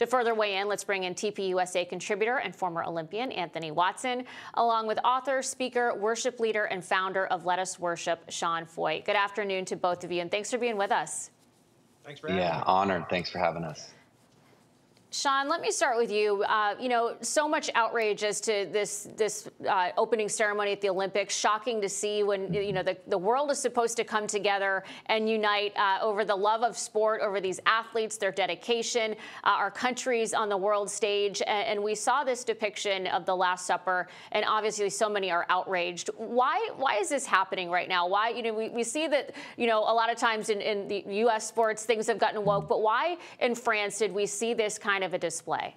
To further weigh in, let's bring in TPUSA contributor and former Olympian Anthony Watson, along with author, speaker, worship leader, and founder of Let Us Worship, Sean Feucht. Good afternoon to both of you, and thanks for being with us. Thanks for having yeah, me. honored. Thanks for having us. Sean, let me start with you. Uh, you know, so much outrage as to this this uh, opening ceremony at the Olympics. Shocking to see when you know the, the world is supposed to come together and unite uh, over the love of sport, over these athletes, their dedication, uh, our countries on the world stage, and, and, we saw this depiction of the Last Supper, and obviously so many are outraged. Why why is this happening right now? Why you know we, we see that you know a lot of times in, in the U.S. sports things have gotten woke, but why in France did we see this kind kind of a display?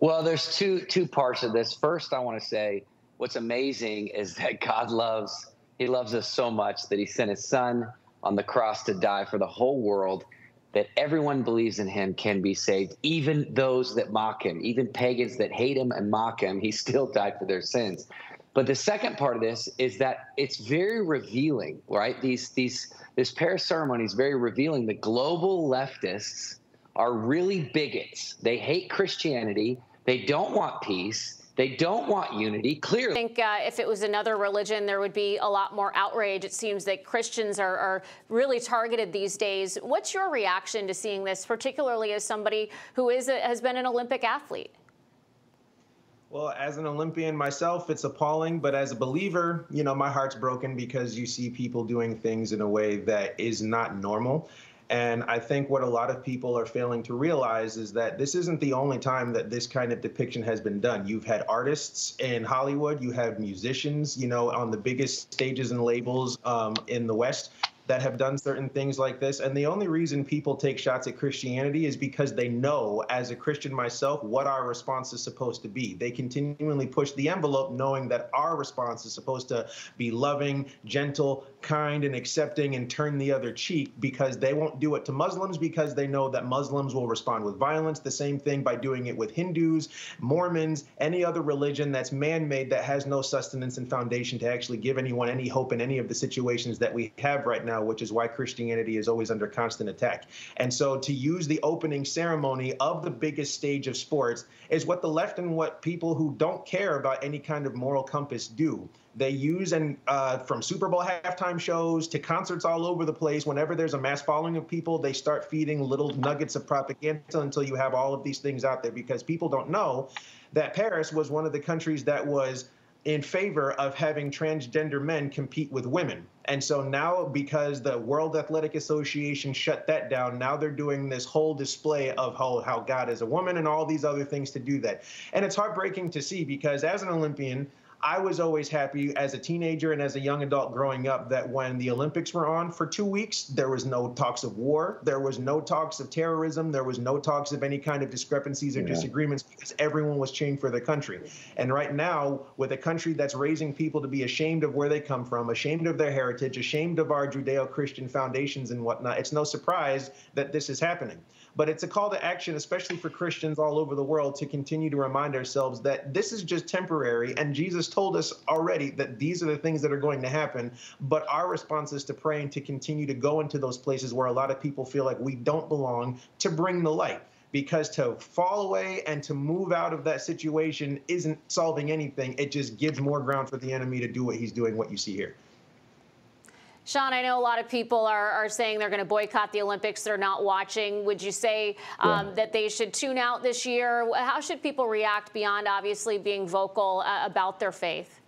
Well, there's two two parts of this. First, I want to say what's amazing is that God loves He loves us so much that He sent His Son on the cross to die for the whole world. That everyone believes in Him can be saved, even those that mock Him, even pagans that hate Him and mock Him. He still died for their sins. But the second part of this is that it's very revealing, right? These these this Paris ceremony is very revealing. The global leftists are really bigots. They hate Christianity. They don't want peace. They don't want unity, clearly. I think uh, if it was another religion, there would be a lot more outrage. It seems that Christians are, are, really targeted these days. What's your reaction to seeing this, particularly as somebody who is a, has been an Olympic athlete? Well, as an Olympian myself, it's appalling. But as a believer, you know, my heart's broken because you see people doing things in a way that is not normal. And I think what a lot of people are failing to realize is that this isn't the only time that this kind of depiction has been done. You've had artists in Hollywood, you have musicians, you know, on the biggest stages and labels um, in the West that have done certain things like this. And the only reason people take shots at Christianity is because they know, as a Christian myself, what our response is supposed to be. They continually push the envelope knowing that our response is supposed to be loving, gentle, kind, and accepting and turn the other cheek because they won't do it to Muslims because they know that Muslims will respond with violence. The same thing by doing it with Hindus, Mormons, any other religion that's man made that has no sustenance and foundation to actually give anyone any hope in any of the situations that we have right now now, which is why Christianity is always under constant attack. And so to use the opening ceremony of the biggest stage of sports is what the left and what people who don't care about any kind of moral compass do. They use and uh, from Super Bowl halftime shows to concerts all over the place. Whenever there's a mass following of people, they start feeding little nuggets of propaganda until you have all of these things out there because people don't know that Paris was one of the countries that was in favor of having transgender men compete with women. And so now, because the World Athletic Association shut that down, now they're doing this whole display of how, how God is a woman and all these other things to do that. And it's heartbreaking to see because as an Olympian, I was always happy as a teenager and as a young adult growing up that when the Olympics were on for two weeks, there was no talks of war, there was no talks of terrorism, there was no talks of any kind of discrepancies or yeah. disagreements because everyone was cheering for their country. And right now, with a country that's raising people to be ashamed of where they come from, ashamed of their heritage, ashamed of our Judeo Christian foundations and whatnot, it's no surprise that this is happening. But it's a call to action, especially for Christians all over the world, to continue to remind ourselves that this is just temporary. And Jesus told us already that these are the things that are going to happen. But our response is to pray and to continue to go into those places where a lot of people feel like we don't belong to bring the light because to fall away and to move out of that situation isn't solving anything. It just gives more ground for the enemy to do what he's doing, what you see here. Sean, I know a lot of people are, are saying they're going to boycott the Olympics. They're not watching. Would you say um, yeah. that they should tune out this year? How should people react beyond obviously being vocal uh, about their faith?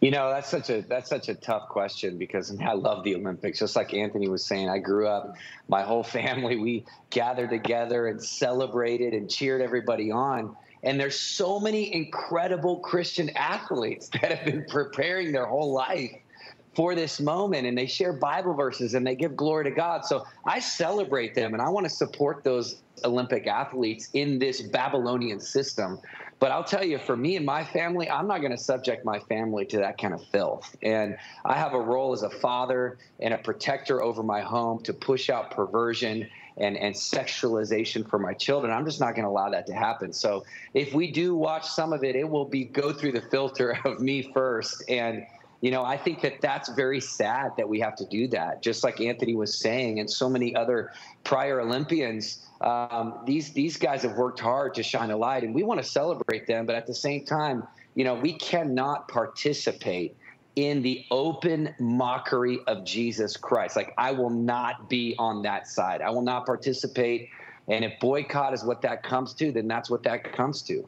You know, that's such a that's such a tough question because I love the Olympics. Just like Anthony was saying, I grew up, my whole family, we gathered together and celebrated and cheered everybody on. And there's so many incredible Christian athletes that have been preparing their whole life for this moment and they share Bible verses and they give glory to God. So I celebrate them and I want to support those Olympic athletes in this Babylonian system. But I'll tell you, for me and my family, I'm not going to subject my family to that kind of filth. And I have a role as a father and a protector over my home to push out perversion and, and sexualization for my children. I'm just not going to allow that to happen. So if we do watch some of it, it will be go through the filter of me first and you know, I think that that's very sad that we have to do that. Just like Anthony was saying, and so many other prior Olympians, um, these these guys have worked hard to shine a light, and we want to celebrate them. But at the same time, you know, we cannot participate in the open mockery of Jesus Christ. Like I will not be on that side. I will not participate. And if boycott is what that comes to, then that's what that comes to.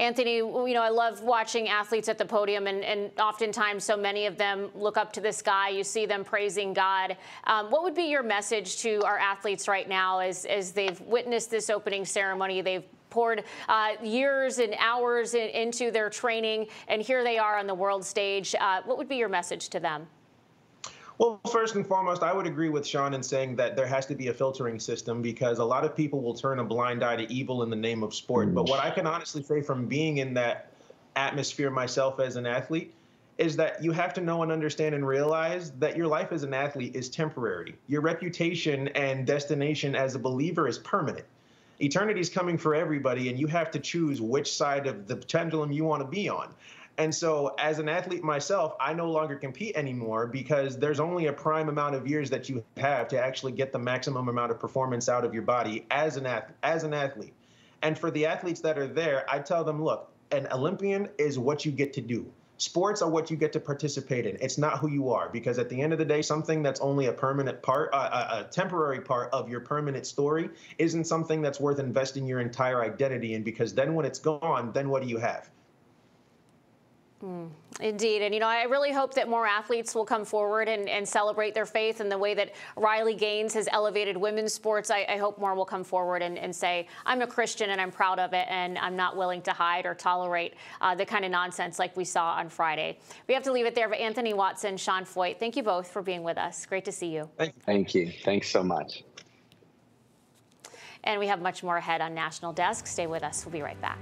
Anthony, you know, I love watching athletes at the podium, and, and oftentimes so many of them look up to the sky. You see them praising God. Um, what would be your message to our athletes right now as, as they've witnessed this opening ceremony? They've poured uh, years and hours in, into their training, and here they are on the world stage. Uh, what would be your message to them? Well, first and foremost, I would agree with Sean in saying that there has to be a filtering system because a lot of people will turn a blind eye to evil in the name of sport. But what I can honestly say from being in that atmosphere myself as an athlete is that you have to know and understand and realize that your life as an athlete is temporary. Your reputation and destination as a believer is permanent. Eternity is coming for everybody, and you have to choose which side of the pendulum you want to be on. And so, as an athlete myself, I no longer compete anymore because there's only a prime amount of years that you have to actually get the maximum amount of performance out of your body as an ath- as an athlete. And for the athletes that are there, I tell them, look, an Olympian is what you get to do. Sports are what you get to participate in. It's not who you are because at the end of the day, something that's only a permanent part, uh, a, a temporary part of your permanent story, isn't something that's worth investing your entire identity in. Because then, when it's gone, then what do you have? Mm, indeed. And, you know, I really hope that more athletes will come forward and, and celebrate their faith in the way that Riley Gaines has elevated women's sports. I, I hope more will come forward and, and, say, I'm a Christian and I'm proud of it and I'm not willing to hide or tolerate uh, the kind of nonsense like we saw on Friday. We have to leave it there. But Anthony Watson, Sean Feucht, thank you both for being with us. Great to see you. Thank you. Thanks so much. And we have much more ahead on National Desk. Stay with us. We'll be right back.